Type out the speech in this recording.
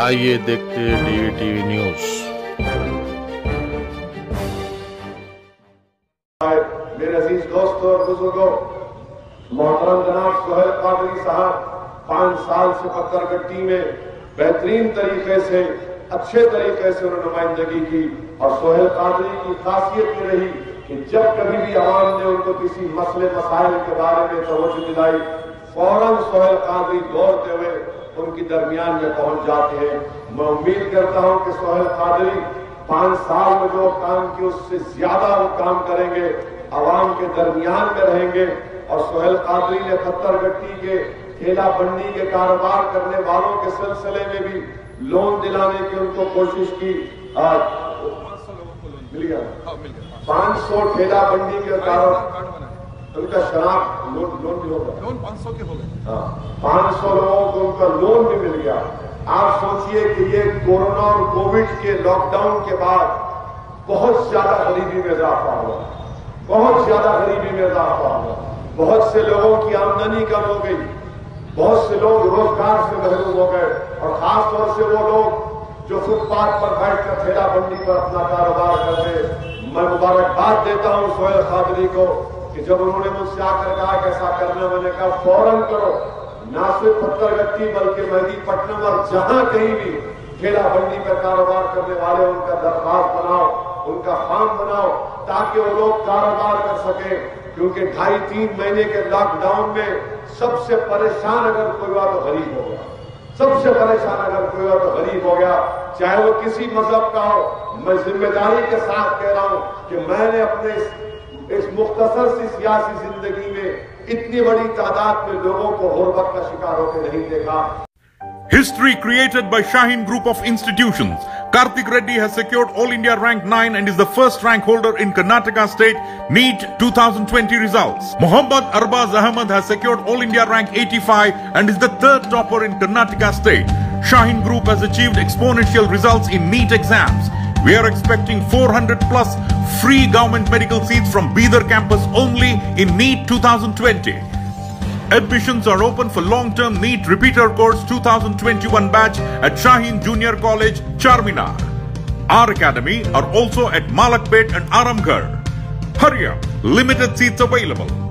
आइए देखते हैं डीवीटीवी न्यूज़। मेरे अज़ीज़ दोस्तों और बुज़ुर्गों, मोहतरम जनाब सोहेल कादरी साहब, पाँच साल से पत्थरगट्टी में बेहतरीन तरीके से, अच्छे तरीके से उन्होंने नुमाइंदगी की और सोहेल कादरी की खासियत ये रही कि जब कभी भी आवाम ने उनको किसी मसले, मसाइल के बारे में तवज्जो दिलाई, फ़ौरन सोहेल कादरी दौड़ते हुए उनकी दरमियान में पहुँच जाते हैं। मैं उम्मीद करता हूँ कि सोहेल कादरी पाँच साल में जो काम किए उससे ज़्यादा वो काम करेंगे आवाम के दरमियान में रहेंगे और सोहेल कादरी ने पत्थरगट्टी के ठेला बंडी के कारोबार करने वालों के सिलसिले में भी लोन दिलाने की उनको कोशिश की। आज मिल गया। पाँच सौ ठेला बंडी के कारोबार उनका शराब लोन लोन भी होगा। लोन 500 के हो गए। पाँच सौ लोगों को उनका लोन भी मिल गया। आप सोचिए कि ये कोरोना और कोविड के लॉकडाउन के बाद बहुत ज़्यादा गरीबी में इजाफा हुआ। बहुत ज़्यादा गरीबी में इजाफा हुआ। बहुत से लोगों की आमदनी कम हो गई। बहुत से लोग रोज़गार से महरूम हो गए। और खास तौर से वो लोग जो फुटपाथ पर बैठकर ठेला बंडी पर अपना कारोबार करते मैं मुबारकबाद देता हूँ सोहेल खादरी को। कि जब उन्होंने मुझसे आकर कहा कि ऐसा करना मैंने कहा फ़ौरन करो, ना सिर्फ़ पत्थरगट्टी बल्कि मेहदीपट्टनम और जहाँ कहीं भी ठेला बंडी पर कारोबार करने वाले, उनका दरख्वास्त बनाओ, उनका फार्म बनाओ, ताकि वो लोग कारोबार कर सके। क्योंकि ढाई तीन महीने के लॉकडाउन में सबसे परेशान अगर कोई हुआ तो गरीब हो गया। सबसे परेशान अगर कोई हुआ तो गरीब हो गया। चाहे वो किसी मज़हब का हो, मैं ज़िम्मेदारी के साथ कह रहा हूँ कि मैंने अपने इस, इस मुख्तसर सी सियासी जिंदगी में इतनी बड़ी तादाद में लोगों को गुर्बत का शिकार होकर नहीं देखा History created by Shaheen Group of Institutions. Karthik Reddy has secured All India rank 9 and is the first rank holder in Karnataka State NEET 2020 results. Muhammad Arbaz Ahmad has secured All India rank 85 and is the third topper in Karnataka State. Shaheen Group has achieved exponential results in NEET exams. We are expecting 400 plus free government medical seats from Bidar campus only in NEET 2020. Admissions are open for long-term NEET repeater course 2021 batch at Shaheen Junior College, Charminar. Our academy are also at Malakpet and Aramgarh. Hurry up, limited seats available.